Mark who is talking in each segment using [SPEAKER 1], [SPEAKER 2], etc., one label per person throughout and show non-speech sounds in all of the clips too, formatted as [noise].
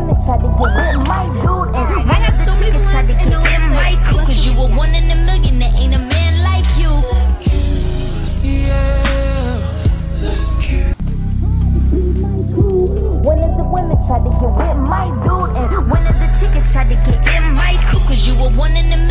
[SPEAKER 1] women tried to get with my dude, and
[SPEAKER 2] I
[SPEAKER 1] one
[SPEAKER 2] have so many balloons and one
[SPEAKER 1] in
[SPEAKER 2] to
[SPEAKER 1] my
[SPEAKER 2] play.
[SPEAKER 3] Cause you were one in a million, there ain't a man like you.
[SPEAKER 1] Yeah. One of the women tried to get with my dude, and one of the chickens tried to get in my coop.
[SPEAKER 3] Cause you were one in a million,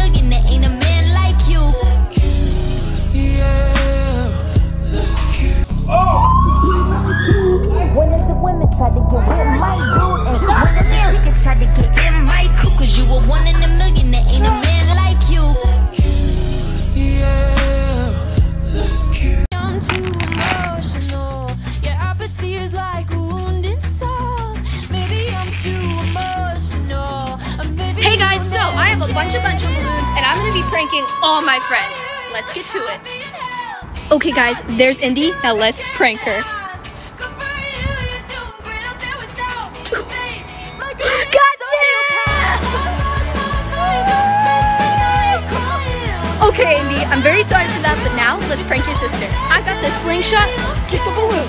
[SPEAKER 2] bunch of bunch of balloons and I'm gonna be pranking all my friends. Let's get to it. Okay guys, there's Indy. Now let's prank her. [gasps] Gotcha! Okay, Indy, I'm very sorry for that, but now let's prank your sister. I got this slingshot. Kick the balloon.